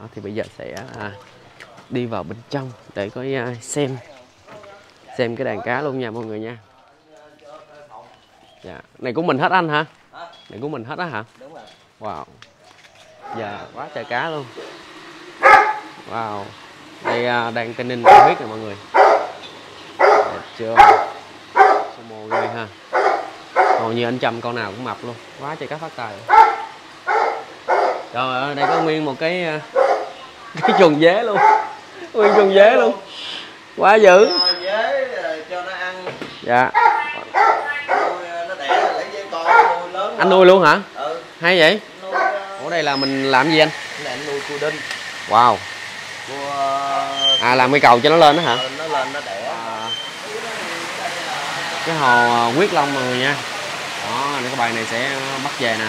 đó thì bây giờ sẽ à, đi vào bên trong để có à, xem xem cái đàn cá luôn nha mọi người nha. Dạ này của mình hết anh hả? Này của mình hết á hả? Rồi. Wow. Dạ quá trời cá luôn. Wow. Đây à, đang tây ninh huyết nè mọi người. Đẹp chưa? Mô ghê ha. Hầu như anh chăm con nào cũng mập luôn. Quá trời cá phát tài trời ơi đây có nguyên một cái à, cái chuồng dế luôn. Nguyên chuồng dế luôn. Quá dữ. Cho dế rồi cho nó ăn. Dạ. Lớn anh nuôi luôn hả? Ừ. Hay vậy? Ờ, ở đây là mình làm gì anh? này anh nuôi cua đinh. Wow. Cua à làm cây cầu cho nó lên đó hả? Ờ, nó lên nó đẻ. À, cái hồ quyết long mọi người nha. Đó cái bài này sẽ bắt về nè.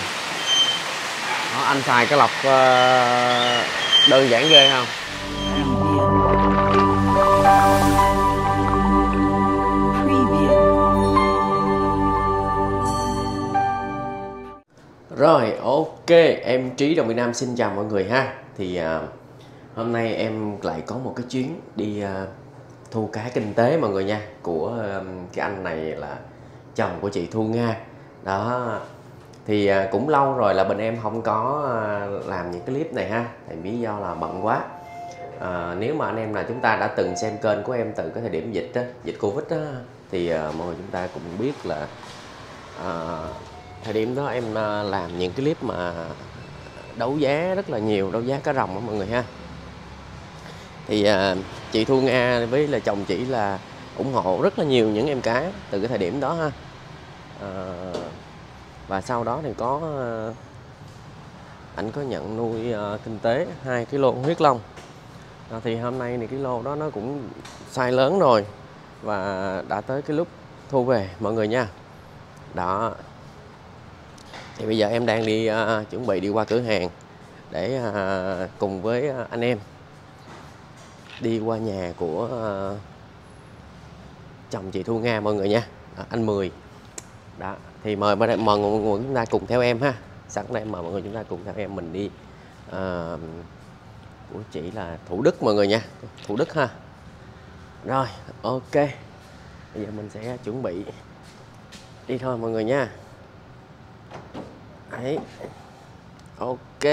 Đó, anh xài cái lọc ờ, đơn giản ghê không Rồi, ok, em Trí Đồng Việt Nam xin chào mọi người ha. Thì à, hôm nay em lại có một cái chuyến đi à, thu cá kinh tế mọi người nha, của à, cái anh này là chồng của chị Thu Nga. Đó. Thì à, cũng lâu rồi là bên em không có à, làm những cái clip này ha, tại lý do là bận quá. À, nếu mà anh em là chúng ta đã từng xem kênh của em từ cái thời điểm dịch đó, dịch Covid đó, thì à, mọi người chúng ta cũng biết là à, thời điểm đó em à, làm những cái clip mà đấu giá rất là nhiều đấu giá cá rồng đó mọi người ha thì à, chị Thu Nga với là chồng chị là ủng hộ rất là nhiều những em cá từ cái thời điểm đó ha à, và sau đó thì có ảnh anh có nhận nuôi ờ, kinh tế hai cái lô huyết long à, ờ, thì hôm nay thì cái lô đó nó cũng size lớn rồi và đã tới cái lúc thu về mọi người nha. Đó. Thì bây giờ em đang đi uh, chuẩn bị đi qua cửa hàng để uh, cùng với uh, anh em đi qua nhà của uh, chồng chị Thu Nga mọi người nha. À, anh Mười. Đó thì mời mọi người, mọi người chúng ta cùng theo em ha sẵn đây mời mọi người chúng ta cùng theo em mình đi à, của chị là Thủ Đức mọi người nha Thủ Đức ha rồi ok bây giờ mình sẽ chuẩn bị đi thôi mọi người nha Đấy. Ok.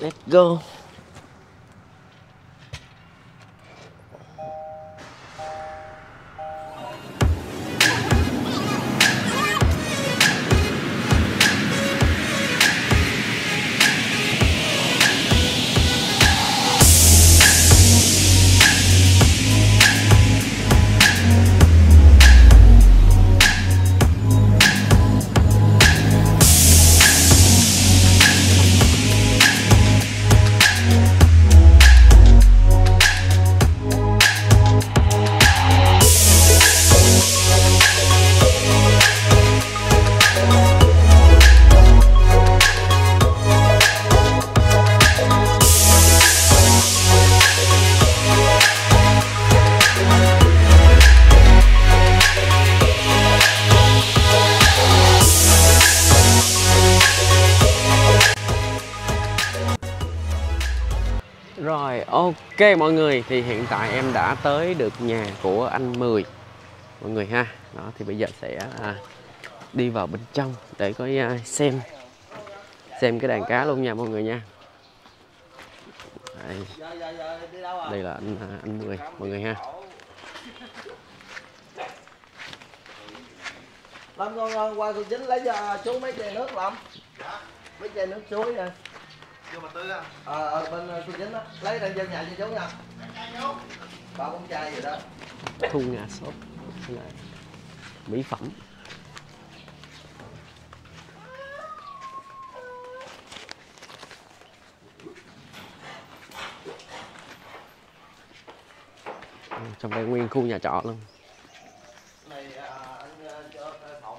Let's go. Rồi ok mọi người. Thì hiện tại em đã tới được nhà của anh Mười. Mọi người ha. Đó thì bây giờ sẽ à, đi vào bên trong để có à, xem xem cái đàn cá luôn nha mọi người nha. Đây, đây là anh à, anh Mười mọi người ha. Lâm con qua cô chính lấy à, cho chú mấy chai nước lâm mấy chai nước suối nè vô mà tư à? Ờ ờ, bên cô chính á lấy đem vô nhà cho chú nha. Ba bốn chai gì đó. Thu Nga shop là mỹ phẩm. Trong đây nguyên khu nhà trọ luôn. Này à, anh ờ, cho phòng.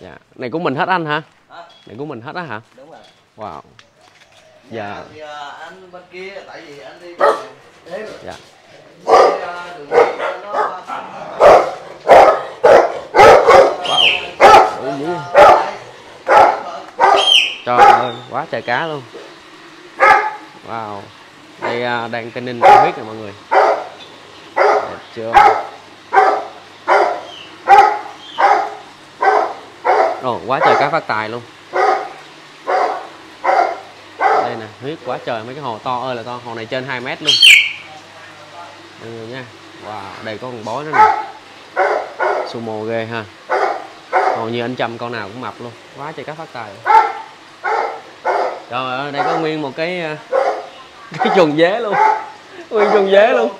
Dạ. Này của mình hết anh hả? Hả? Này của mình hết á hả? Đúng rồi. Wow Dạ. à, anh bên kia tại vì anh đi dạ. À, wow. Trời ơi quá trời cá luôn. Wow. Đây à, đang tây ninh huyết nè mọi người. Đẹp chưa? Ồ, quá trời cá phát tài luôn huyết quá trời mấy cái hồ to ơi là to hồ này trên 2 mét luôn. Mọi người nha. Wow đây có con bói nữa nè. Sumo ghê ha. Hầu như anh chăm con nào cũng mập luôn. Quá trời cá phát tài trời ơi đây có nguyên một cái à, cái chuồng dế luôn. Nguyên chuồng dế luôn.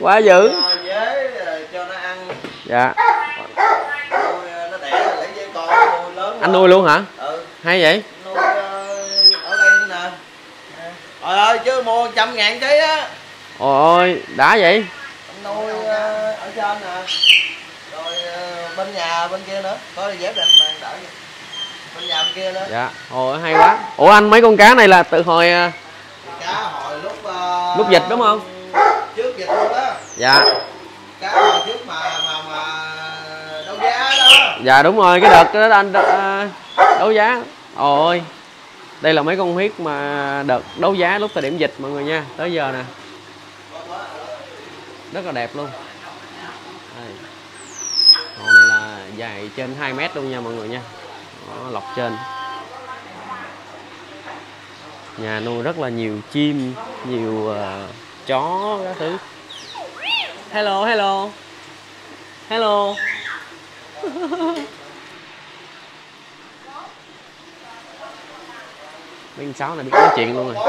Quá dữ. Cho dế rồi cho nó ăn. Dạ. Nuôi ờ, nuôi lớn anh nuôi luôn hả? Ừ. Hay vậy nuôi ờ, ở đây nữa nè trời ơi chứ mua trăm ngàn ký á. Ôi ôi đã vậy? Nuôi ờ, ở trên nè. Rồi ờ, bên nhà bên kia nữa. Có dép em mang đỡ vậy. bên nhà bên kia nữa. Dạ ôi hay quá. Ủa anh mấy con cá này là từ hồi à, cá hồi lúc ờ, Lúc dịch đúng không? trước dịch luôn đó. Dạ. Cá hồi trước mà mà mà đấu giá đó. Dạ đúng rồi cái đợt đó anh đấu giá. Ôi đây là mấy con huyết mà đợt đấu giá lúc thời điểm dịch mọi người nha. Tới giờ nè. Rất là đẹp luôn. Đây. hồ này là dài trên 2 mét luôn nha mọi người nha. Đó, lọc trên. Nhà nuôi rất là nhiều chim nhiều uh, chó các thứ. Hello hello. Hello. bên sáu này biết nói chuyện luôn rồi.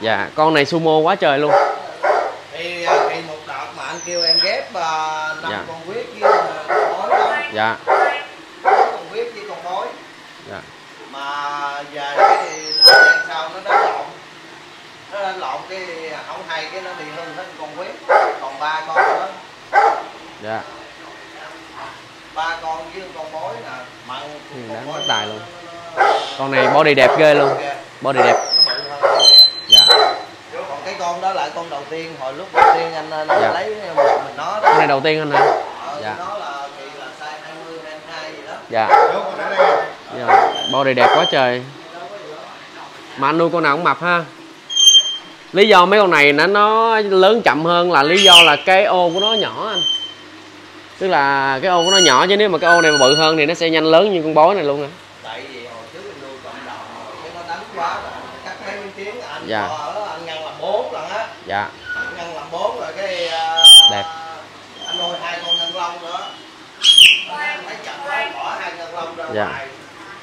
Dạ con này sumo quá trời luôn. Thì ờ, thì một đợt mà anh kêu em ghép uh, năm Dạ. con huyết với ờ, con bói đó. Dạ. Con huyết với con bói. Dạ. Mà về thì thời gian sau nó đánh lộn? Nó đánh lộn cái không hay cái nó bị hư hết con huyết còn ba con nữa. Dạ. Ba con với con bói nè. Mặn con đáng bói tài luôn. nó- con này body đẹp ghê luôn. Body đẹp. Dạ. Còn cái con đó lại con đầu tiên hồi lúc đầu tiên anh anh Dạ. lấy một mình nó đó. Con này đầu tiên anh hả ờ, dạ. nó là thì là size 20 22 gì đó. Dạ. Dạ. Body đẹp quá trời. Mà anh nuôi con nào cũng mập ha. Lý do mấy con này nó nó lớn chậm hơn là lý do là cái ô của nó nhỏ anh. Tức là cái ô của nó nhỏ chứ nếu mà cái ô này mà bự hơn thì nó sẽ nhanh lớn như con bói này luôn à tại vì hồi trước anh nuôi cộng đồng cái nó đánh quá rồi cắt mấy miếng tiếng anh Dạ. bỏ ở anh ngăn làm bốn lần á. Dạ. Anh ngăn làm bốn rồi cái ờ, Đẹp. anh nuôi hai con ngân long nữa. Chậm quá bỏ hai ngân long ra Dạ. ngoài.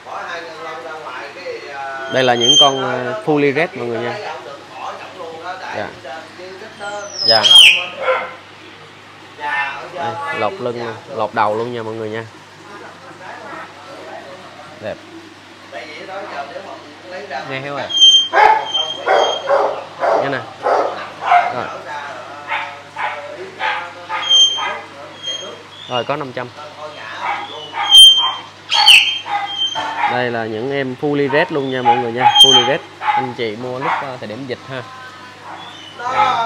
Bỏ hai ngân long ra ngoài cái ờ, đây là những con ờ, nó- fully red mọi người nha. lấy đó Dạ. đó, Dạ. Dạ, ở trên Đây, lột lưng lột đầu luôn nha mọi người nha. Đẹp. Tại vì đó nghe nè. Rồi. Rồi có 500 nên thôi ngã luôn. đây là những em fully red luôn nha mọi người nha. Fully red. Anh chị mua lúc ờ, thời điểm dịch ha. Ờ,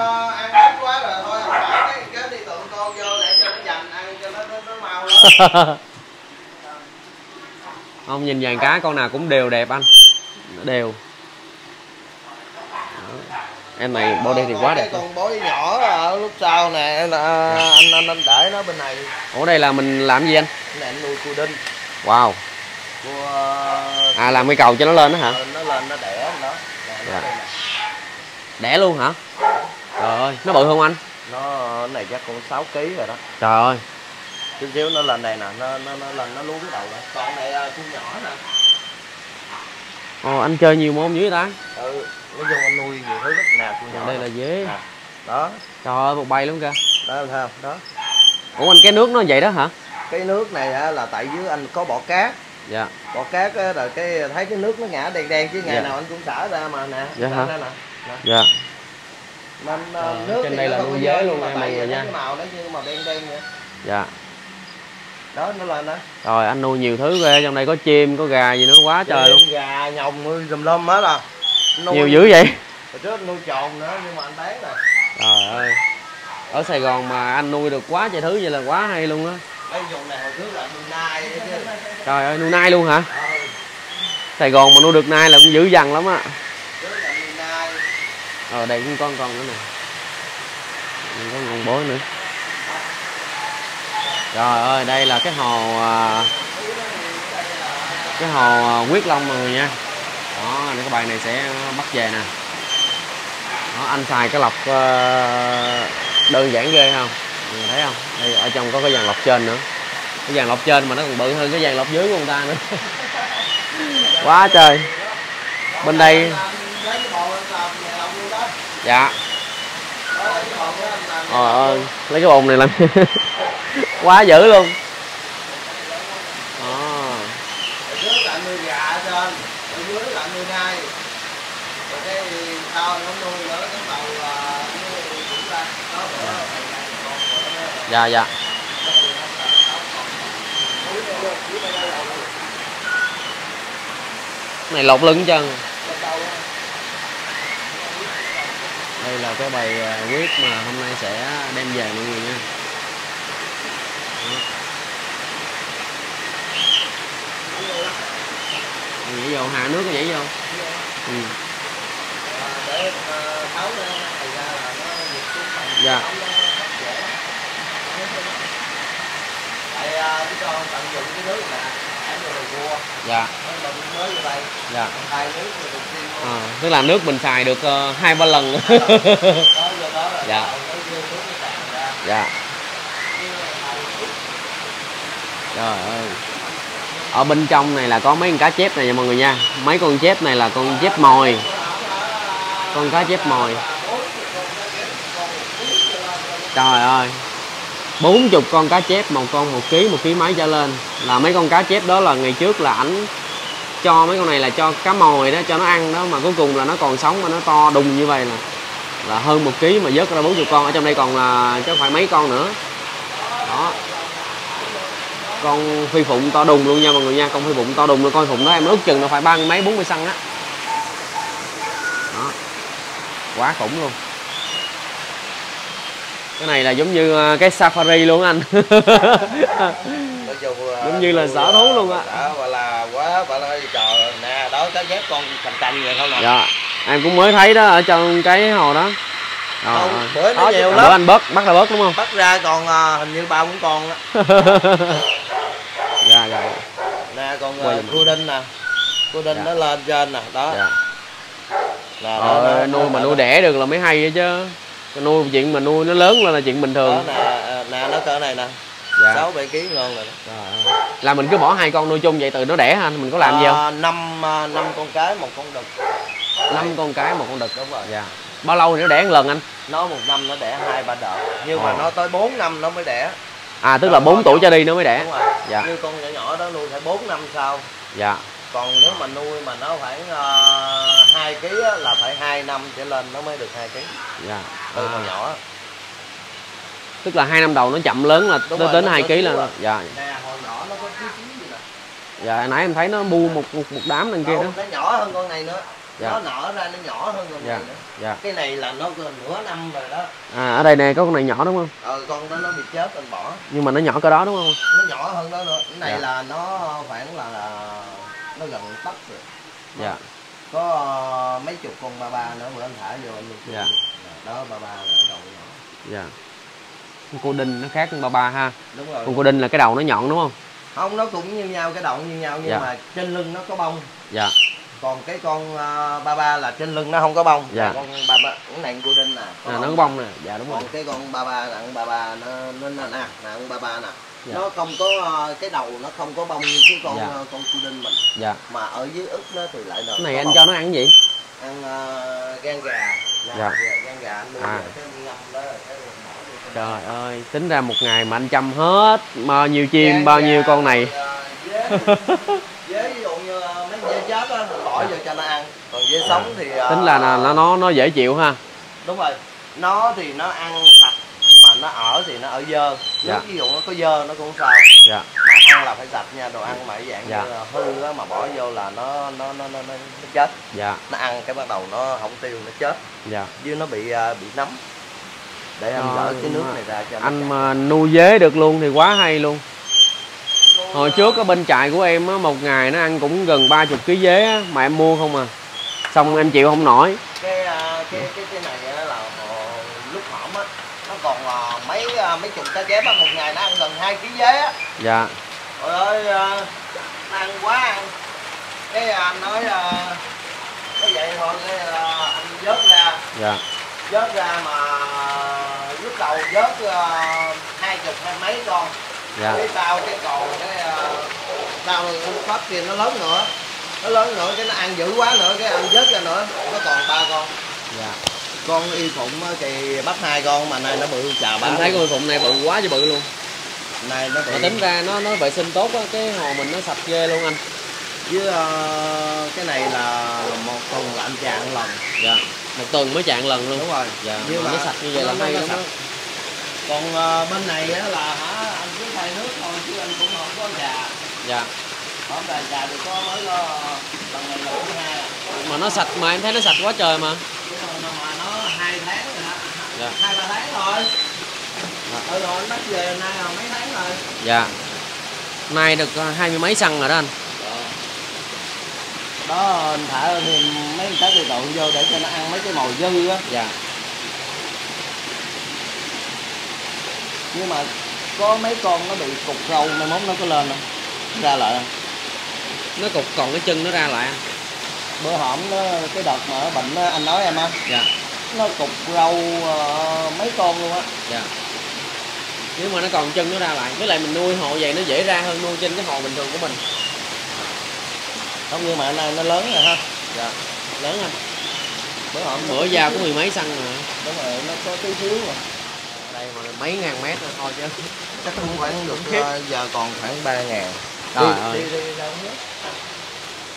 không nhìn dàn cá con nào cũng đều đẹp anh. Đều. Đó. Em này body thì quá đẹp con bối nhỏ ở lúc sau nè là anh anh anh để nó bên này ủa đây là mình làm gì anh? Này anh nuôi cua đinh. Wow. Cua à làm cái cầu cho nó lên đó hả? ờ, nó lên nó đẻ nó Dạ. đây nè. đẻ luôn hả? Trời ơi nó bự không anh? Nó này chắc con 6 kg rồi đó. Trời ơi. Chút xíu nó lên đây nè nó nó nó lên nó luống cái đầu nè còn này là con nhỏ nè. Ồ anh chơi nhiều môn dữ vậy ta? Ừ nói chung anh nuôi nhiều thứ nè con nhỏ đây là dế. Nè. đó. Trời ơi một bay luôn kìa. Đó là sao? Đó. Ủa anh cái nước nó vậy đó hả? Cái nước này á, là tại dưới anh có bỏ cát. Dạ. Bỏ cát á, rồi cái thấy cái nước nó ngã đen đen chứ ngày Dạ. nào anh cũng xả ra mà nè. Dạ hả? nè. Nè. dạ. Nên Ờ, nước trên đây nó là không nuôi dế luôn nha, mọi người nó nha. cái màu nó như màu đen đen vậy. Dạ. Đó nó lên đó rồi anh nuôi nhiều thứ ghê trong đây có chim có gà gì nữa quá trời luôn. gà nhồng nuôi dùm lum hết à nuôi, nhiều dữ vậy? Hồi trước nuôi trồn nữa nhưng mà anh bán rồi. Trời ơi. Ở sài gòn mà anh nuôi được quá trời thứ vậy là quá hay luôn á. Cái vùng này hồi trước là nuôi nai chứ. Trời ơi nuôi nai luôn hả? Ừ. Sài Gòn mà nuôi được nai là cũng dữ dằn lắm á. Ờ đây cũng con con nữa nè. Đây có con bố nữa. Trời ơi đây là cái hồ à, Cái hồ à, Quyết Long mọi người nha thì cái bài này sẽ bắt về nè. Đó anh xài cái lọc ờ, đơn giản ghê không? Mình thấy không? Đây ở trong có cái dàn lọc trên nữa. Cái dàn lọc trên mà nó còn bự hơn cái dàn lọc dưới của người ta nữa. Quá trời. Bên đây. Dạ. Đó Trời ơi, lấy cái bồn này làm quá dữ luôn. Đó. Ở trước là nuôi gà ở trên ở dưới là nuôi nai rồi cái sau nó nuôi nữa cái đầu là nuôi cũng ra nó nữa còn nữa Dạ dạ. Này lột lưng chân. Đây là cái bầy à, quyết mà hôm nay sẽ đem về mọi người nha. Đó. Nhảy vô, hạ nước nhảy vô. Ừ. để tại ờ, cái con tận dụng cái nước ở vô đầu cua Dạ, mới vô đây dạ. hai nước rồi. À, tức là nước mình xài được ờ, hai ba lần. đó đó Dạ. dạ. Trời ơi. Ở bên trong này là có mấy con cá chép này nha mọi người nha. Mấy con chép này là con chép mồi. Con cá chép mồi. Trời ơi. 40 con cá chép, một con một ký một ký mấy trở lên. Là mấy con cá chép đó là ngày trước là ảnh cho mấy con này là cho cá mồi đó, cho nó ăn đó, mà cuối cùng là nó còn sống mà nó to đùng như vậy là là hơn một ký mà vớt ra 40 con, ở trong đây còn là chứ không phải mấy con nữa. Đó. Con phi phụng to đùng luôn nha mọi người nha, con phi phụng to đùng luôn, con phụng đó em ước chừng nó phải ba mươi mấy, bốn mươi xăng á. Đó. Quá khủng luôn cái này là giống như à, cái safari luôn anh. Ờ, Giống như là sở ờ, thú luôn á. đó gọi là quá gọi là trời nè đó cá chép con cành cành vậy không nè dạ em cũng mới thấy đó ở trong cái hồ đó. Trời Không, bữa nó Đó, nhiều bữa lắm. anh bớt bắt là bớt đúng không? Bắt ra còn ờ, hình như ba bốn con á. Dạ dạ. Nè còn Quay uh, giùm cua đinh nè. Cua đinh Dạ. nó lên trên nè đó. Dạ. Nè, ờ, nuôi mà nuôi đẻ được là mới hay vậy chứ. Cái nuôi chuyện mà nuôi nó lớn lên là chuyện bình đó thường nè ờ, nè nó cỡ này nè. Dạ. Sáu bảy ký ngon rồi ơi. là mình cứ bỏ hai con nuôi chung vậy từ nó đẻ anh mình có làm gì không? Ờ, năm ờ, năm con cái một con đực. Năm con cái một con đực đúng rồi. Dạ. Bao lâu thì nó đẻ một lần anh? Nó một năm nó đẻ hai ba đợt. Nhưng mà Ờ. nó tới 4 năm nó mới đẻ. À tức là 4 tuổi cho đi nó mới đẻ. Đúng rồi. Dạ. như con nhỏ nhỏ đó nuôi phải 4 năm sau. Dạ còn nếu mà nuôi mà nó khoảng uh, 2 kg á, là phải 2 năm trở lên nó mới được 2 kg dạ. Từ À, còn nhỏ tức là hai năm đầu nó chậm lớn là Đúng tới rồi, đến nó 2 có kg là à. dạ. Nè hồi nhỏ nó có xíu gì nè. Dạ nãy em thấy nó bu một một, một đám đằng kia đó. nó nhỏ hơn con này nữa. Dạ. nó nở ra nó nhỏ hơn con dạ này nữa. dạ. Cái này là nó gần nửa năm rồi đó. À ở đây nè có con này nhỏ đúng không? Ờ con đó nó bị chết anh bỏ. Nhưng mà nó nhỏ cỡ đó đúng không? Nó nhỏ hơn đó nữa. Cái này Dạ. là nó khoảng là, là nó gần tấc rồi. Dạ. Có ờ, mấy chục con ba ba nữa bữa anh thả vô anh nuôi Dạ. đó ba ba là ở đầu nhỏ dạ. Con cô đinh nó khác con ba ba ha. Đúng rồi. Con cô đinh là cái đầu nó nhọn đúng không? Không nó cũng như nhau cái động như nhau nhưng Dạ. mà trên lưng nó có bông. Dạ. Còn cái con ờ, ba ba là trên lưng nó không có bông. Dạ. con ba ba cái này của đinh nè à, nó có bông nè. Dạ đúng rồi. còn cái con ba ba là con ba ba nó nó nó nè nè con ba ba nè Dạ. nó không có ờ, cái đầu nó không có bông như cái con Dạ. ờ, con cu đinh mình dạ mà ở dưới ức nó thì lại cái này anh bông. cho nó ăn gì ăn ờ, gan gà Dạ, Dạ. gan gà anh nuôi À. cái ngâm đó cái trời ơi tính ra một ngày mà anh chăm hết bao nhiêu chim Gan bao nhiêu con này rồi, dế dế ví dụ như mấy dế chết á mình bỏ vô cho nó ăn còn dế sống thì ờ, Dạ. tính là là nó nó nó dễ chịu ha đúng rồi nó thì nó ăn sạch mà nó ở thì nó ở dơ. Dạ. nếu ví dụ nó có dơ nó cũng sao? Dạ. Mà ăn là phải sạch nha đồ ăn mà dạng Dạ. như hư á mà bỏ vô là nó nó nó nó, nó, chết. Dạ. Nó ăn cái bắt đầu nó không tiêu nó chết. Dạ. Chứ nó bị ờ, bị nấm. Để anh gỡ cái nước này ra cho anh mà nuôi dế được luôn thì quá hay luôn. Hồi trước ở bên trại của em á một ngày nó ăn cũng gần 30 kg dế á mà em mua không à. Xong em chịu không nổi. Cái à, cái cái cái này á là họ, lúc hổm á nó còn à, mấy à, mấy chục cá chép á một ngày nó ăn gần hai kg dế á. Dạ. Trời ơi à, nó ăn quá ăn. Cái à, anh nói cái vậy thôi cái anh vớt ra. Dạ. Vớt ra mà lúc đầu vớt hai chục hay mấy con. Dạ. Cái sau cái còn cái sau phát tiền nó lớn nữa. Nó lớn nữa cái nó ăn dữ quá nữa cái anh vớt ra nữa nó còn ba con. Dạ con y phụng á thì bắt hai con mà này nó bự chà bá. Anh thấy con phụng này bự quá chứ bự luôn. Này nó mà tính ra nó nó vệ sinh tốt á cái hồ mình nó sạch ghê luôn anh. Với ờ, cái này là một tuần là anh chạng lần. Dạ. Một tuần mới chạng lần luôn. Đúng rồi. Dạ Nhưng mà nó sạch như vậy là hay nó lắm còn ờ, bên này á là hả anh cứ thay nước thôi chứ anh cũng không có trà dạ. Không trà trà thì có mới có lần này lần thứ hai à. mà nó sạch mà em thấy nó sạch quá trời mà nó hai tháng rồi hả Dạ. hai ba tháng rồi. Dạ. ừ rồi anh bắt về nay là mấy tháng rồi? Dạ. Nay được ờ, hai mươi mấy xăng rồi đó anh. Đó anh thả thêm mấy cái tiêu tụ vô để cho nó ăn mấy cái mồi dư á. Dạ. Nhưng mà có mấy con nó bị cục râu mai mốt nó có lên không? Ra lại không? Nó cục còn cái chân nó ra lại. Bữa hổm nó cái đợt mà nó bệnh anh nói em á dạ nó cục râu ờ, mấy con luôn á. Dạ. Nếu mà nó còn chân nó ra lại với lại mình nuôi hồ vậy nó dễ ra hơn nuôi trên cái hồ bình thường của mình. Không nhưng mà nay nó lớn rồi ha. Dạ. Lớn anh. Bữa nó bữa tí có mười mấy xăng rồi. Đúng rồi nó có tí xíu rồi. Đây mà mấy ngàn mét rồi thôi chứ. Chắc cũng khoảng được ờ, giờ còn khoảng ba ngàn. Trời đi, đi, đi, uống nước.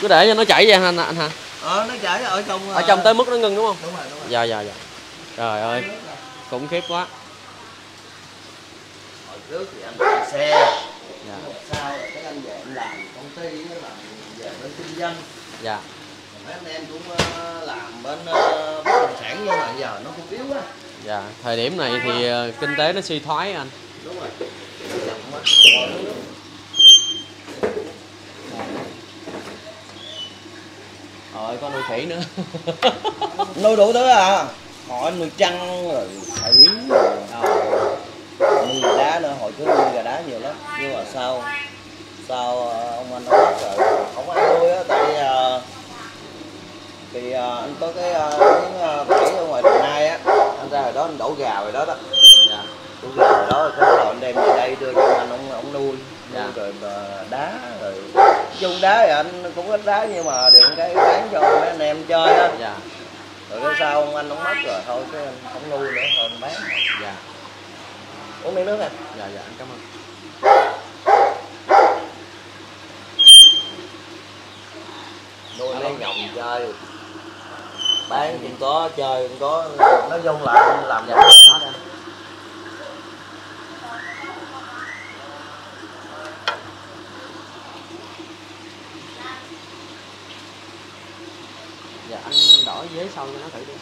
cứ để cho nó chảy ra anh anh hả ờ nó chảy ở trong ở ờ, trong tới mức nó ngưng đúng không? đúng rồi đúng rồi. Dạ dạ dạ. Trời ơi khủng khiếp quá. Hồi trước thì anh chạy xe. Dạ. Sao rồi? Cái anh về anh làm công ty làm về bên kinh doanh. Dạ. Mấy anh em cũng ờ, làm bên ờ, bất động sản nhưng mà giờ nó cũng yếu quá. Dạ. Thời điểm này thì ờ, kinh tế nó suy thoái anh. Đúng rồi. Nó chậm quá rồi con có nuôi khỉ nữa. Nuôi đủ thứ à? Hỏi nuôi trăng rồi khỉ rồi à, nuôi gà đá nữa. Hồi trước nuôi gà đá nhiều lắm nhưng mà sau sau ờ, ông anh nói mất rồi không có ai nuôi á. Tại uh, thì uh, anh có cái ờ, miếng ờ, bẫy ở ngoài đồng nai á. Anh ra hồi đó anh đổ gà rồi đó đó. Dạ đổ gà rồi đó rồi cái bắt đầu anh đem về đây đưa cho anh ông ông nuôi. Dạ. rồi đá rồi. Chung đá thì anh cũng ít đá nhưng mà điện cái bán cho mấy anh em chơi á dạ. Rồi cái sau ông anh ông mất rồi thôi cái anh không nuôi nữa thôi anh bán. Dạ. Uống miếng nước nè. Dạ dạ anh cảm ơn. Nuôi mấy ngồng chơi. Bán cũng có chơi cũng có. Nói chung là anh làm vậy đó đây dạ anh đỏ cho nó thử đi.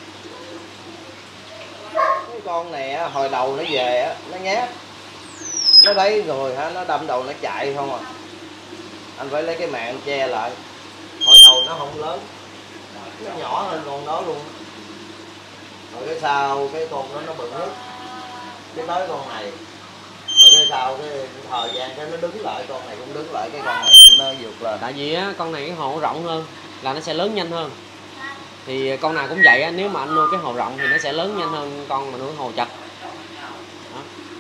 Cái con này á, hồi đầu nó về á nó nhát. Nó thấy rồi ha nó đâm đầu nó chạy không à. Anh phải lấy cái mạng che lại. Hồi đầu nó không lớn. Nó nhỏ hơn con đó luôn. Rồi cái sau cái con đó nó bự nhất. Cái tới con này. Rồi cái sau cái thời gian cái nó đứng lại con này cũng đứng lại cái con này nó vượt lên. Tại vì á con này cái hồ rộng hơn là nó sẽ lớn nhanh hơn thì con nào cũng vậy á nếu mà anh nuôi cái hồ rộng thì nó sẽ lớn nhanh hơn con mà nuôi hồ chặt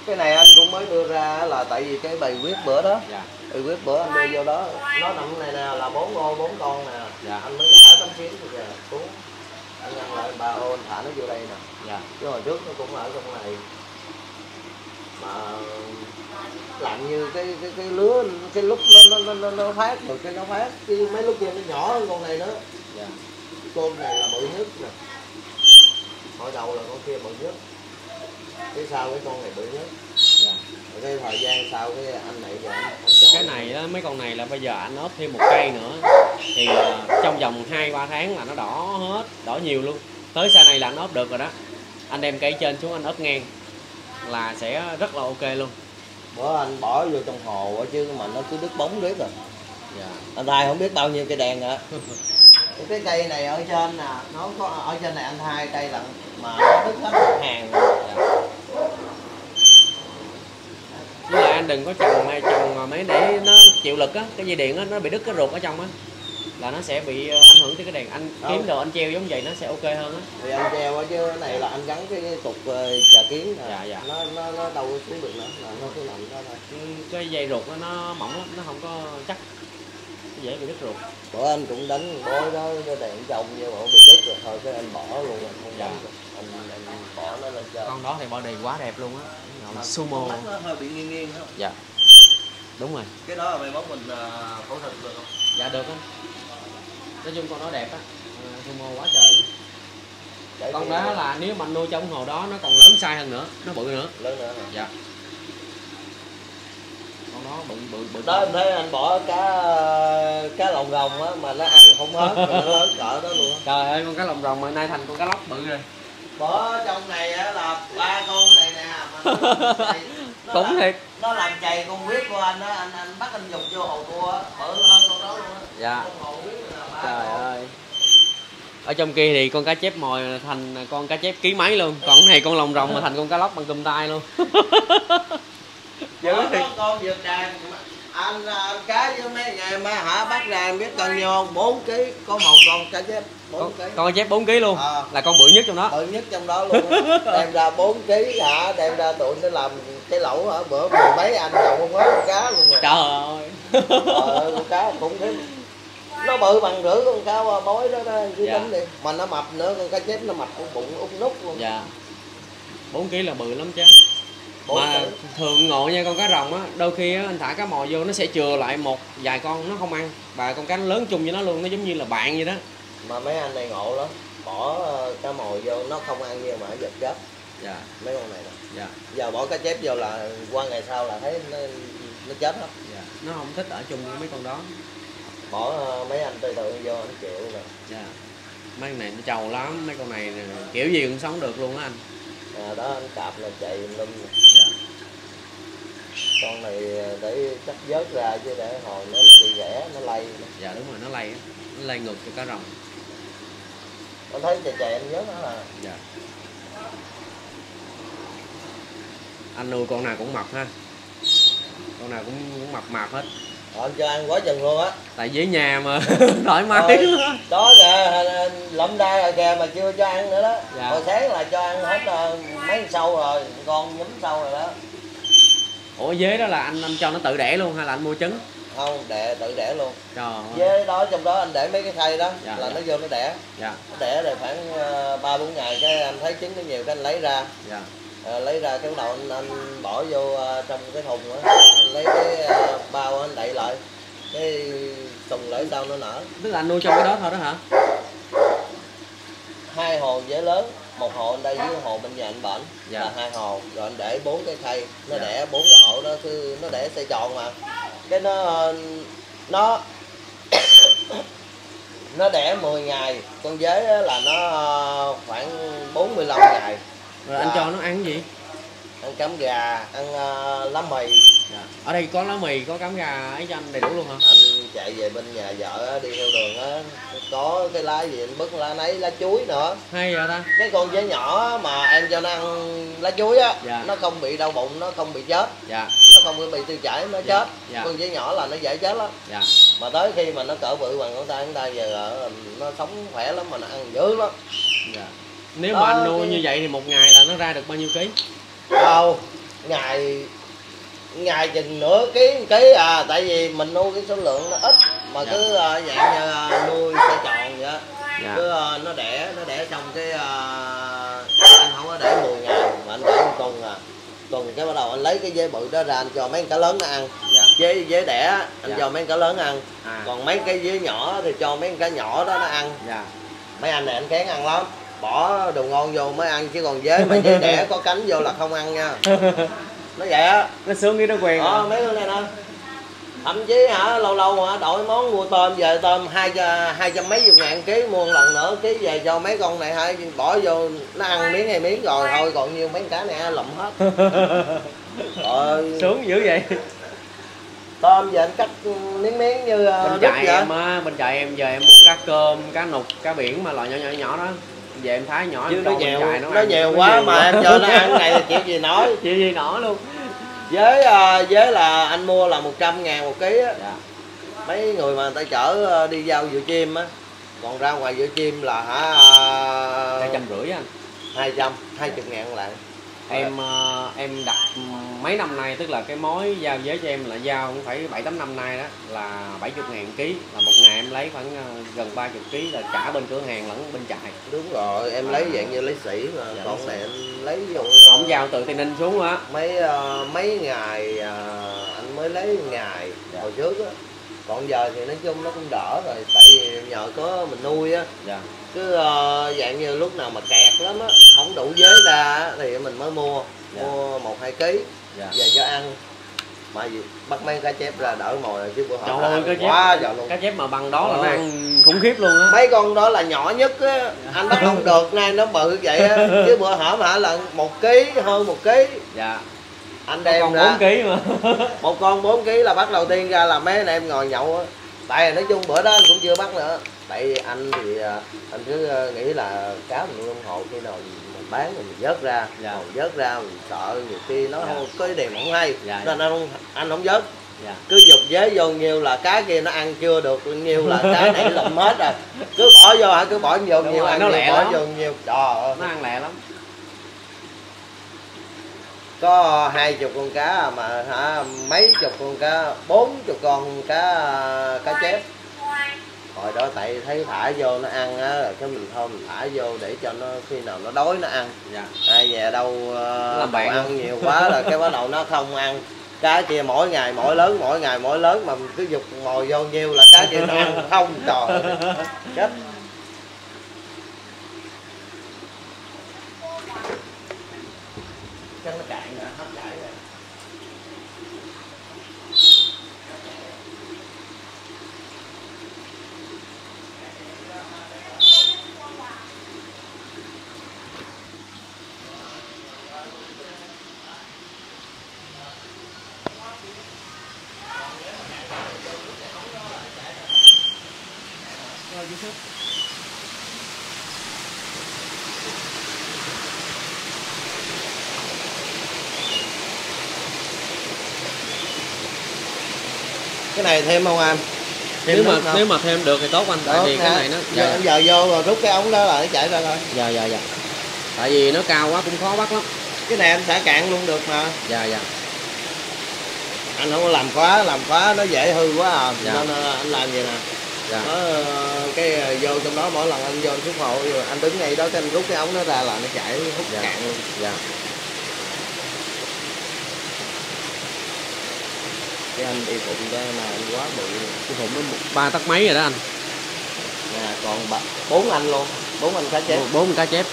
cái này anh cũng mới đưa ra là tại vì cái bài viết bữa đó. Dạ. Bài viết bữa anh đưa vô đó. Nó nằm này nè là bốn ô bốn con nè. Dạ. anh mới thả tấm phiến rồi xuống. Anh ngăn lại ba ô anh thả nó vô đây nè. Dạ. Chứ hồi trước nó cũng ở trong này. Mà làm như cái cái cái lứa cái lúc nó nó nó, nó, nó phát rồi cái nó phát cái mấy lúc kia nó nhỏ hơn con này nữa. Dạ con này là bự nhất nè. Hồi đầu là con kia bự nhất. Cái sau cái con này bự nhất. Dạ. Rồi cái thời gian sau cái anh này giờ anh, anh chọn. Cái này á, mấy con này là bây giờ anh ốp thêm một cây nữa. Thì ờ, trong vòng 2 3 tháng là nó đỏ hết đỏ nhiều luôn. Tới xa này là anh ốp được rồi đó. Anh đem cây trên xuống anh ốp ngang là sẽ rất là ok luôn. Bữa anh bỏ vô trong hồ chứ mà nó cứ đứt bóng riết rồi dạ. Anh thay không biết bao nhiêu cây đèn nữa. Cái cây này ở trên nè nó có ở trên này anh thay cây lận mà nó đứt hết một hàng. Rồi. dạ. Với lại anh đừng có trồng hay trồng mấy để nó chịu lực á cái dây điện á nó bị đứt cái ruột ở trong á là nó sẽ bị ờ, ảnh hưởng tới cái đèn. Anh kiếm Không. đồ anh treo giống vậy nó sẽ ok hơn á. Thì anh treo á chứ cái này là anh gắn cái cục ờ, trà kiến Dạ, dạ. nó nó nó đâu xuống được nữa là nó cứ nằm đó thôi. Ừ, cái dây ruột nó, nó mỏng lắm nó không có chắc dễ bị đứt ruột. Bữa anh cũng đánh bối đó cái đèn chồng nhưng mà không bị đứt rồi thôi cái anh bỏ luôn anh không Dạ. đánh anh, anh bỏ nó lên trên con đó thì body quá đẹp luôn á. Ngọn sumo. Nó hơi bị nghiêng nghiêng không? Dạ. Đúng rồi. Cái đó là mai mốt mình ờ, phẫu thuật được không? Dạ được anh nói chung con đó đẹp á. Ờ, sumo quá trời. Luôn Để con đó là nếu mà anh nuôi trong hồ đó nó còn lớn size hơn nữa nó bự nữa. Lớn nữa hả? dạ đó bự bự bự đó em thấy anh bỏ cá cá lồng rồng á mà nó ăn không hết mà nó lớn cỡ đó luôn trời ơi con cá lồng rồng mà nay thành con cá lóc bự rồi. Bỏ trong này á là ba con này nè nó nó cũng thiệt. nó làm chày con huyết của anh á anh anh bắt anh dục vô hồ cua bự hơn con đó luôn á. Dạ. Trời con. ơi. Ở trong kia thì con cá chép mồi thành con cá chép ký mấy luôn còn cái này con lồng rồng mà thành con cá lóc bằng cùm tay luôn Đó, có con vượt đàn anh anh cá với mấy ngày mà hả? Bắt ra em biết cân nhiêu không bốn ký có một con cá chép bốn ký. con cá chép 4 kg luôn Ờ. là con bự nhất trong đó. Bự nhất trong đó luôn. Đem ra 4 kg hả? Đem ra tụi nó làm cái lẩu hả? Bữa mười mấy anh đầu không hết con cá luôn rồi. Trời ơi. Trời ơi, con cá cũng thế. Nó bự bằng rưỡi con cá bói đó đó cứ Dạ. tính đi. Mà nó mập nữa con cá chép nó mập con bụng út nút luôn. Dạ. 4 kg là bự lắm chứ. Bốn mà thường ngộ nha con cá rồng á đôi khi á anh thả cá mò vô nó sẽ chừa lại một vài con nó không ăn. Và con cá nó lớn chung với nó luôn nó giống như là bạn vậy đó. Mà mấy anh này ngộ lắm bỏ ờ, cá mồi vô nó không ăn nhưng mà nó giật chết. Dạ. Mấy con này nè. Dạ. Giờ bỏ cá chép vô là qua ngày sau là thấy nó, nó chết hết dạ. Nó không thích ở chung với mấy con đó. Bỏ ờ, mấy anh tư tự vô anh chịu rồi dạ. Mấy con này nó trầu lắm mấy con này kiểu gì cũng sống được luôn á anh à, đó anh cạp là chạy lum dạ. Con này để chắc vớt ra chứ để hồi nó bị ghẻ nó lay. Dạ đúng rồi nó lay nó lay ngược cho cá rồng. Anh thấy chạy chạy anh vớt nó là dạ. Anh nuôi con nào cũng mập ha. Con nào cũng, cũng mập mạp hết Ờ, cho ăn quá chừng luôn á. Tại dưới nhà mà thoải mái. Thôi, đó kìa lẫm đai rồi kìa mà chưa cho ăn nữa đó. Dạ. hồi sáng là cho ăn hết ờ, mấy sâu rồi con nhúm sâu rồi đó. Ủa dế đó là anh anh cho nó tự đẻ luôn hay là anh mua trứng? Không đẻ tự đẻ luôn. Trời ơi. Với đó trong đó anh để mấy cái khay đó Dạ, là dạ. nó vô nó đẻ. Dạ. Nó đẻ rồi khoảng ờ, ba bốn ngày cái anh thấy trứng nó nhiều cái anh lấy ra. Dạ Ờ, lấy ra cái đầu anh, anh bỏ vô ờ, trong cái thùng á. Anh lấy cái ờ, bao anh đậy lại. Cái tuần lễ sau nó nở? Tức là anh nuôi trong cái đó thôi đó hả? Hai hồ dế lớn. Một hồ anh đây với hồ bên nhà anh bệnh Dạ. là hai hồ. Rồi anh để bốn cái khay. Nó Dạ. đẻ bốn cái ổ đó cứ nó đẻ xoay tròn mà. Cái nó nó nó đẻ 10 ngày. Con dế là nó khoảng 45 ngày rồi anh Dạ. cho nó ăn gì? Ăn cám gà ăn ờ, lá mì. Dạ. ở đây có lá mì có cám gà ấy cho anh đầy đủ luôn hả? Anh chạy về bên nhà vợ đi theo đường á có cái lá gì anh bứt lá nấy lá chuối nữa. Hay vậy ta? Cái con dế nhỏ mà em cho nó ăn lá chuối á Dạ. nó không bị đau bụng nó không bị chết. Dạ. Nó không bị tiêu chảy nó Dạ, chết. Dạ. con dế nhỏ là nó dễ chết lắm. Dạ. Mà tới khi mà nó cỡ bự bằng ngón tay chúng ta giờ nó sống khỏe lắm mà nó ăn dữ lắm. Dạ nếu mà anh nuôi như vậy thì một ngày là nó ra được bao nhiêu ký? Đâu ngày ngày chừng nửa ký một ký à tại vì mình nuôi cái số lượng nó ít mà Dạ. cứ à, dạng như à, nuôi xe tròn vậy á dạ. cứ à, nó đẻ nó đẻ xong cái à, anh không có để 10 ngày mà anh để một tuần à. Tuần cái bắt đầu anh lấy cái dế bự đó ra anh cho mấy con cá lớn nó ăn. Dạ. Dế dế đẻ anh Dạ. cho mấy con cá lớn ăn. À. Còn mấy cái dế nhỏ thì cho mấy con cá nhỏ đó nó ăn. Dạ. Mấy anh này anh kén ăn lắm bỏ đồ ngon vô mới ăn chứ còn dế mà dế đẻ có cánh vô là không ăn nha. Nó vậy á. Nó sướng cái nó quen à. mấy con này nè. Thậm chí hả lâu lâu hả đổi món mua tôm về tôm hai hai trăm mấy chục ngàn ký mua một lần nữa ký về cho mấy con này hai bỏ vô nó ăn miếng hay miếng rồi thôi còn nhiêu mấy con cá này lụm hết. Rồi. Sướng dữ vậy. Tôm giờ anh cắt miếng miếng như ờ, bên đứt trại vậy. em á bên trại em giờ em mua cá cơm cá nục cá biển mà loại nhỏ nhỏ nhỏ đó về em thái nhỏ chứ nó nhiều nó, nhiều quá mà em cho nó ăn này là chuyện gì nói. Chị gì nổi luôn. Với ờ, với là anh mua là 100 ngàn một ký á. Dạ. Mấy người mà người ta chở ờ, đi giao dựa chim á. Còn ra ngoài dựa chim là hả hai trăm rưỡi anh. hai trăm hai chục ngàn lại. Em em đặt mấy năm nay tức là cái mối giao giới cho em là giao cũng phải bảy tám năm nay đó là 70 ngàn ký. Là một ngày em lấy khoảng ờ, gần 30 ký là cả bên cửa hàng lẫn bên trại. Đúng rồi em lấy dạng như lấy sĩ mà Dạ, còn này em lấy dụ ổng giao từ tây ninh xuống á mấy ờ, mấy ngày ờ, anh mới lấy ngày Dạ. hồi trước á. Còn giờ thì nói chung nó cũng đỡ rồi tại vì nhờ có mình nuôi á. Dạ. Cứ ờ, dạng như lúc nào mà kẹt lắm á không đủ giới ra thì mình mới mua Dạ. mua một hai ký dạ. Về cho ăn. Mà gì bắt mấy cá chép ra đỡ mồi rồi chứ bữa trời hổm ơi cá chép quá trời luôn. cá chép mà bằng đó là nó Ờ. ăn khủng khiếp luôn á. Mấy con đó là nhỏ nhất á. Anh bắt không được nay nó bự vậy á. Chứ bữa hổm hả là một ký hơn một ký. Dạ. Anh đem đem còn ra. 4 ký mà. Một con 4 kg là bắt đầu tiên ra là mấy anh em ngồi nhậu á. Tại nói chung bữa đó anh cũng chưa bắt nữa. Tại anh thì à, anh cứ à, nghĩ là cá mình nuôi trong hồ khi nào mình bán rồi mình vớt ra. Dạ. còn vớt ra mình sợ nhiều khi nó Dạ. không có cái điều không hay Dạ, nên anh không anh không vớt. Dạ. Cứ dục dế vô nhiêu là cá kia nó ăn chưa được nhiêu là cá này lụm hết rồi. Cứ bỏ vô hả? Cứ bỏ vô Đúng nhiều rồi, ăn nó nhiều lẹ bỏ lắm. vô nhiều trời ơi. Nó ăn lẹ lắm. Có hai chục con cá mà hả? Mấy chục con cá bốn chục con cá cá chép hồi đó tại thấy thả vô nó ăn á rồi cái mình thôi mình thả vô để cho nó khi nào nó đói nó ăn. Dạ. Ai nhà đâu uh, làm bạn ăn nhiều quá rồi cái bắt đầu nó không ăn. Cá kia mỗi ngày mỗi lớn mỗi ngày mỗi lớn mà mình cứ dục ngồi vô nhiêu là cá kia nó ăn không trời chết. Chắc nó chạy cái này thêm không anh? Thêm nếu mà không? nếu mà thêm được thì tốt anh tại Được vì cái này nó giờ, dạ, giờ vô rồi rút cái ống đó là nó chảy ra thôi dạ dạ dạ. Tại vì nó cao quá cũng khó bắt lắm. Cái này anh xả cạn luôn được mà. Dạ dạ. Anh không có làm quá làm quá nó dễ hư quá à. Dạ. nên ờ, anh làm vậy nè dạ. Nó ờ, cái ờ, vô trong đó mỗi lần anh vô anh xúc hộ rồi anh đứng ngay đó cái anh rút cái ống nó ra là nó chảy hút Dạ. cạn luôn. Dạ. Cái anh y phụng đó là anh quá bự. Cái phụng nó ba tấc mấy rồi đó anh? Nè còn ba, bốn anh luôn bốn anh cá chép. Bốn cá chép.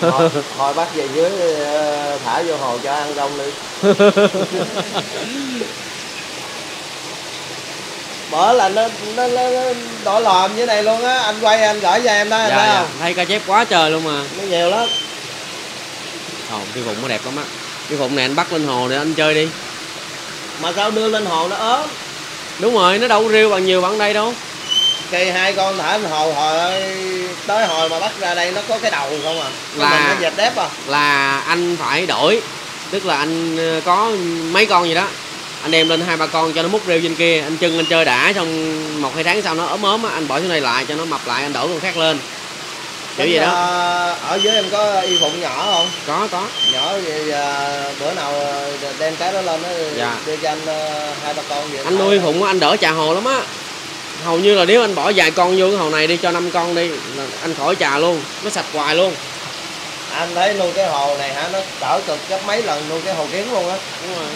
Thôi, thôi bắt về dưới ờ, thả vô hồ cho ăn rong đi mở là nó nó, nó, nó đổi lòm như này luôn á. Anh quay anh gửi cho em đó dạ, thấy dạ. không? Thấy cá chép quá trời luôn mà. Nó nhiều lắm. Ồ, cái phụng nó đẹp lắm á. Cái phụng này anh bắt lên hồ để anh chơi đi. Mà sao đưa lên hồ nó ốm đúng rồi nó đâu có riêu bằng nhiều bằng đây đâu. Kỳ hai con thả lên hồ hồi tới hồi mà bắt ra đây nó có cái đầu không à? Là- là nó dệt đép à? là anh phải đổi. Tức là anh ờ, có mấy con gì đó anh đem lên hai ba con cho nó múc rêu trên kia. Anh chân anh chơi đã xong một hai tháng sau nó ốm ốm á anh bỏ xuống đây lại cho nó mập lại anh đổi con khác lên. Kiểu gì đó. Ờ, ở dưới em có y phụng nhỏ không? Có có. Nhỏ thì à, bữa nào à, đem cái đó lên nó Dạ. đưa cho anh à, hai ba con vậy anh nuôi phụng anh đỡ trà hồ lắm á. Hầu như là nếu anh bỏ vài con vô cái hồ này đi cho năm con đi anh khỏi trà luôn. Nó sạch hoài luôn. Anh thấy nuôi cái hồ này hả nó đỡ cực gấp mấy lần nuôi cái hồ kiến luôn á. Đúng rồi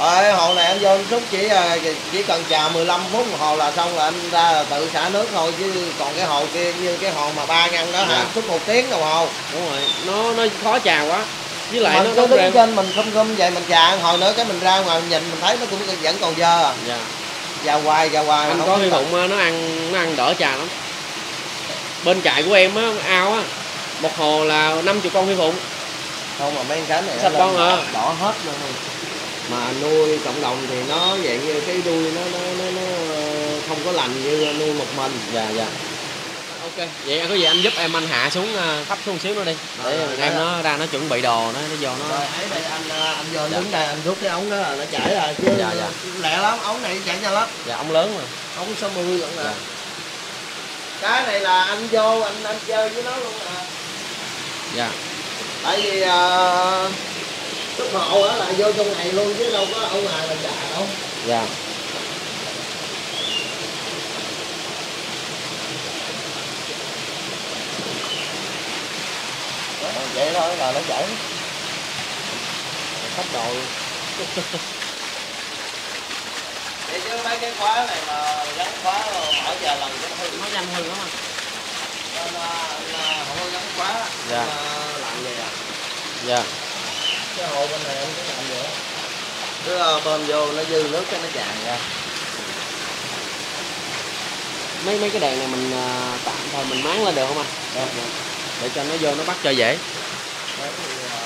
Ờ, hồ này anh vô anh xúc chỉ à, chỉ cần chờ 15 phút hồ là xong là anh ra là tự xả nước thôi chứ còn cái hồ kia như cái hồ mà ba ngăn đó hả? Dạ. anh xúc một tiếng đồng hồ. Đúng rồi nó nó khó trà quá. Với lại mình nó đứng trên mình không không vậy mình chà hồi nữa cái mình ra ngoài mình nhìn mình thấy nó cũng vẫn còn dơ à. Dạ. Già hoài già hoài anh có hy vọng á, nó ăn nó ăn đỡ trà lắm. Bên trại của em á ao á một hồ là 50 con phi phụng không mà mấy cái này Sạch con à. đỏ, hết luôn mà nuôi cộng đồng thì nó vậy như cái đuôi nó nó nó, nó ờ, không có lành như nuôi một mình. Dạ dạ. Ok vậy có gì anh giúp em anh hạ xuống ờ, thấp xuống xíu nữa đi. Để Ờ, em dạ. nó ra nó chuẩn bị đồ nó nó vô nó. Rồi ấy đây anh ờ, anh vô Dạ. đứng đây anh rút cái ống đó là nó chảy ra chứ Dạ, dạ. lẹ lắm ống này chạy nhanh lắm. Dạ ống lớn mà ống 60 lận nè. Dạ. cái này là anh vô anh anh chơi với nó luôn nè. Dạ. Tại vì uh, xuất hộ á là vô trong này luôn chứ đâu có ông nào là già đâu. Dạ. Đó, vậy thôi là nó chảy tốc độ vậy chứ mấy cái khóa này mà gắn khóa rồi mở giờ lần cái hư nó nhanh hơn lắm anh nên là anh à, không có gắn khóa Dạ. làm vậy à. Dạ cái hồ bên này anh cũng làm vậy cứ à, bơm vô nó dư nước cái nó tràn ra. Mấy mấy cái đèn này mình ờ, tạm thời mình máng lên được không anh? Được, để cho nó vô nó bắt cho dễ. Đấy thì à,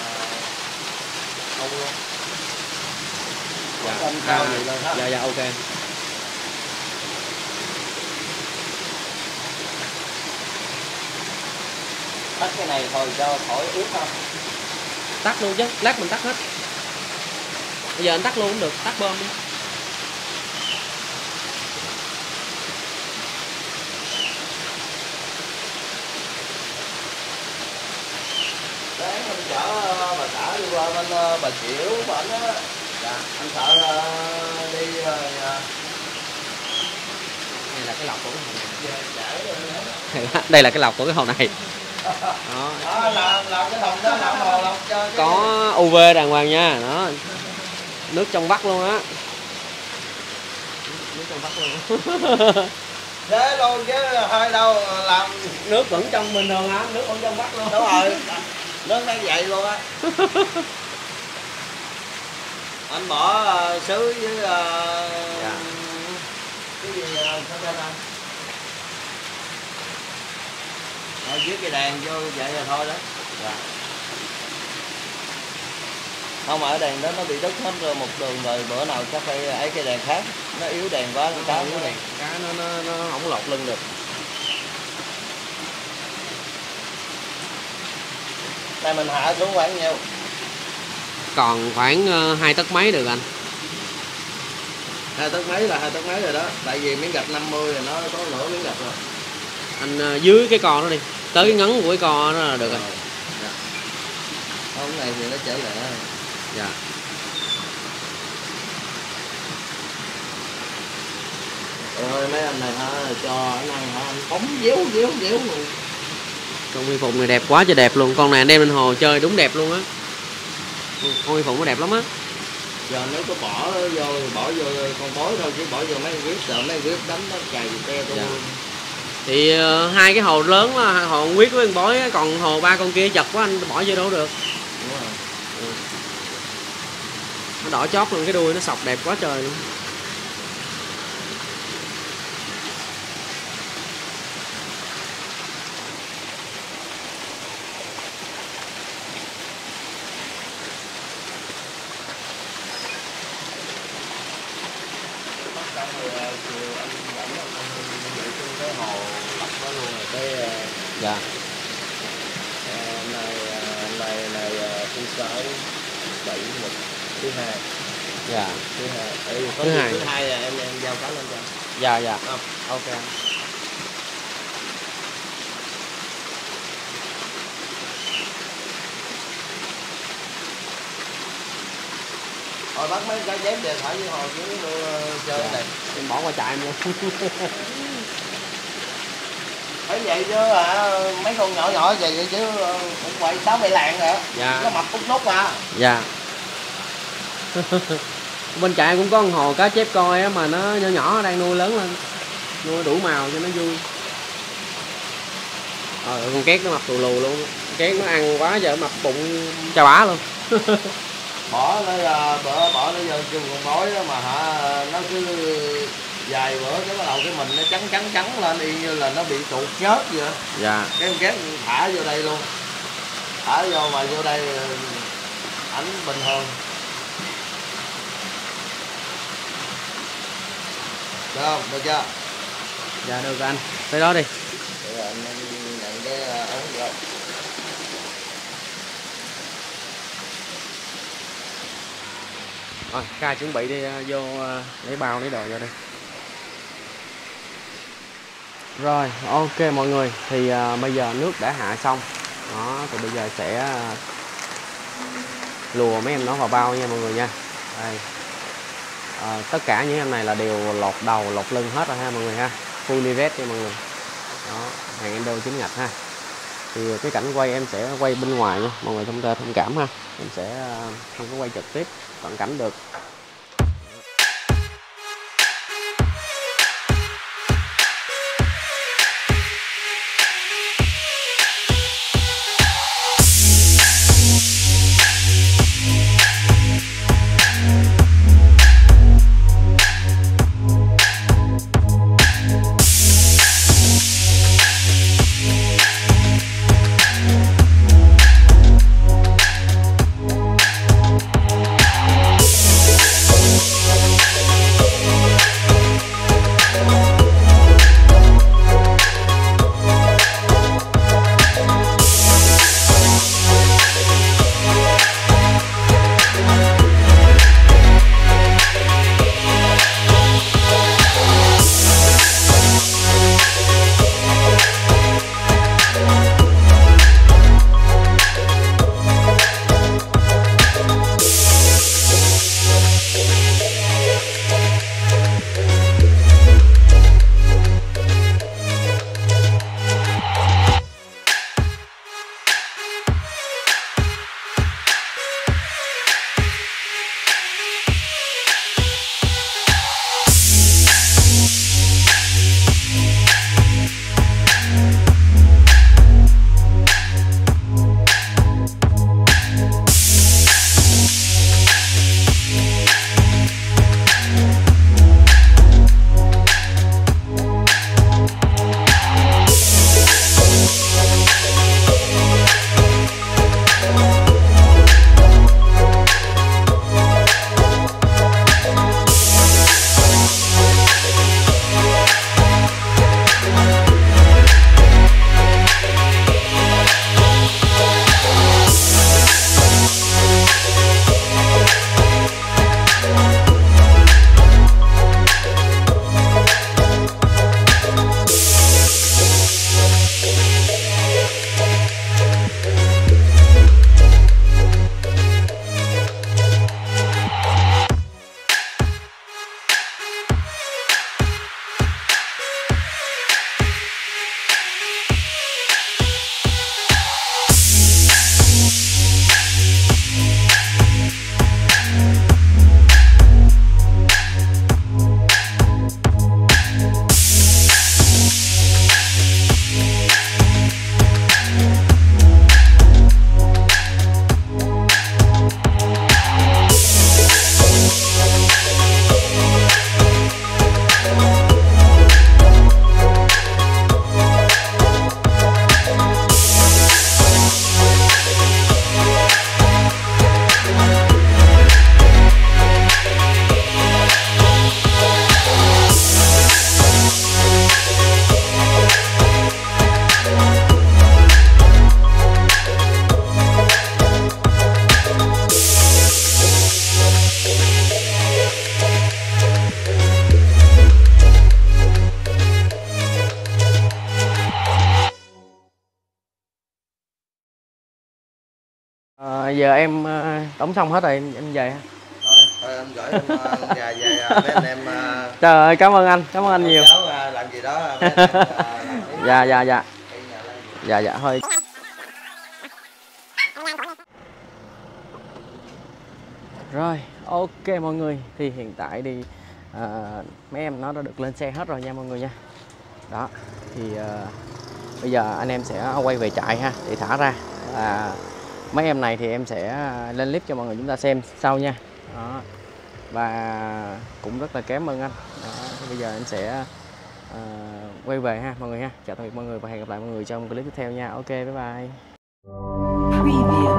không luôn. Dạ. Không cao gì lên hết. dạ dạ ok. Tắt cái này thôi cho khỏi ướt không tắt luôn chứ lát mình tắt hết. Bây giờ anh tắt luôn cũng được tắt bơm đi. Đấy, mình chở ờ, bà xã đi qua bên ờ, bà Chiểu bển á dạ. anh sợ ờ, đi nhà- đây là cái lọc của cái hồ này. Đây là cái lọc của cái hồ này đó đó làm làm cái đồng đó làm hồ làm cho cái- có UV đàng hoàng nha đó. Nước trong vắt luôn á. Nước trong vắt luôn. Thế luôn chứ hơi đâu làm nước vẫn trong bình thường hả nước vẫn trong vắt luôn. Đúng rồi. Nó đang vậy luôn á. Anh bỏ ờ, sứ với ờ, Dạ. cái gì ờ, sao tên anh? Rồi viết cái đèn vô vậy là thôi đó dạ. không ở đèn đó nó bị đứt hết rồi một đường rồi bữa nào chắc phải ấy cái đèn khác. Nó yếu đèn quá nó cá nó đèn cá nó nó nó không lọt lưng được. Này mình hạ xuống khoảng nhiêu? Còn khoảng ờ, hai tấc mấy được anh? Hai tấc mấy là hai tấc mấy rồi đó. Tại vì miếng gạch 50 rồi nó có nửa miếng gạch rồi. Anh ờ, dưới cái co nó đi. Tới cái ngấn của cái co nó là được rồi. Ống này thì nó trở lẹ dạ. Ôi mấy anh này hả? Cho anh ăn hả? Anh phóng déo déo déo luôn con huy phụng này đẹp quá trời đẹp luôn. Con này anh đem lên hồ chơi đúng đẹp luôn á. Con huy phụng nó đẹp lắm á. Giờ nếu có bỏ vô bỏ vô con bối thôi chứ bỏ vô mấy con quyết sợ mấy con quyết đánh nó cày te tôi Dạ. thì ờ, hai cái hồ lớn là hồ quyết với con bói còn hồ ba con kia chật quá anh bỏ vô đâu được đúng rồi nó đỏ chót luôn cái đuôi nó sọc đẹp quá trời luôn. Dạ. Ờ, này ờ, này này ờ, thứ sáu bảy một thứ hai. Dạ. Thứ hai. Ừ, có Thứ hai. thứ hai là em em giao cá lên cho dạ dạ. Không ok. Thôi bắt mấy cái dép về thả với hồ xuống ờ, chơi Dạ. này. Em bỏ qua trại em luôn. Thấy vậy chứ hả? Mấy con nhỏ nhỏ vậy vậy chứ ờ, cũng quậy sáu bảy lạng rồi. Dạ. nó mập út nút à dạ bên trại cũng có con hồ cá chép coi á mà nó nhỏ nhỏ đang nuôi lớn lên. Nuôi đủ màu cho nó vui. Ờ con két nó mập tù lù luôn. Két nó ăn quá giờ mập bụng chà bá luôn. Bỏ nó ờ, bữa bỏ nó vô chung con á mà hả nó cứ vài bữa cái bắt đầu cái mình nó trắng trắng trắng lên y như là nó bị tụt nhớt vậy. Dạ. Cái con két thả vô đây luôn. Thả vô mà vô đây ờ, ảnh bình thường được không được chưa? Dạ được anh. Tới đó đi. Bây giờ anh nhận cái ờ, ấn vô rồi ca chuẩn bị đi ờ, vô ờ, lấy bao lấy đồ vô đi. Rồi ok mọi người. Thì ờ, bây giờ nước đã hạ xong. Đó thì bây giờ sẽ lùa mấy em nó vào bao nha mọi người nha. Đây à, tất cả những em này là đều lột đầu lột lưng hết rồi ha mọi người ha. Full red nha mọi người. Đó hàng endo chính ngạch ha. Thì cái cảnh quay em sẽ quay bên ngoài nha mọi người thông ta thông cảm ha. Em sẽ ờ, không có quay trực tiếp cận cảnh được. Giờ em ờ, đóng xong hết rồi em, em về. Thôi anh gửi em ờ, về ờ, mấy anh em ờ, trời ơi cảm ơn anh cảm ơn anh nhiều. Cháu làm gì đó mấy anh em dạ dạ dạ. Dạ dạ thôi. Rồi ok mọi người. Thì hiện tại thì à, mấy em nó đã được lên xe hết rồi nha mọi người nha. Đó thì à, bây giờ anh em sẽ quay về trại ha để thả ra. À, mấy em này thì em sẽ à, lên clip cho mọi người chúng ta xem sau nha đó. và cũng rất là cảm ơn anh đó. Bây giờ em sẽ uh, quay về ha mọi người ha chào tạm biệt mọi người và hẹn gặp lại mọi người trong clip tiếp theo nha ok bye bye Preview.